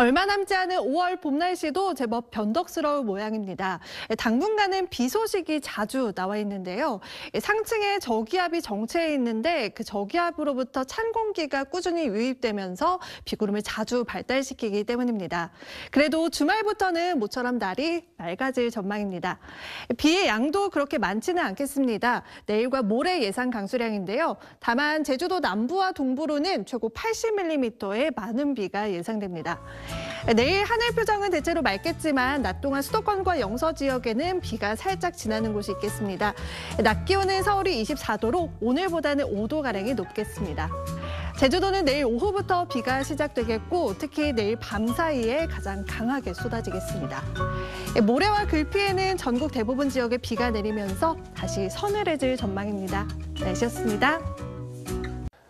얼마 남지 않은 5월 봄 날씨도 제법 변덕스러울 모양입니다. 당분간은 비 소식이 자주 나와 있는데요. 상층에 저기압이 정체해 있는데 그 저기압으로부터 찬 공기가 꾸준히 유입되면서 비구름을 자주 발달시키기 때문입니다. 그래도 주말부터는 모처럼 날이 맑아질 전망입니다. 비의 양도 그렇게 많지는 않겠습니다. 내일과 모레 예상 강수량인데요. 다만 제주도 남부와 동부로는 최고 80mm의 많은 비가 예상됩니다. 내일 하늘 표정은 대체로 맑겠지만 낮 동안 수도권과 영서 지역에는 비가 살짝 지나는 곳이 있겠습니다. 낮 기온은 서울이 24도로 오늘보다는 5도가량이 높겠습니다. 제주도는 내일 오후부터 비가 시작되겠고 특히 내일 밤 사이에 가장 강하게 쏟아지겠습니다. 모레와 글피에는 전국 대부분 지역에 비가 내리면서 다시 서늘해질 전망입니다. 날씨였습니다.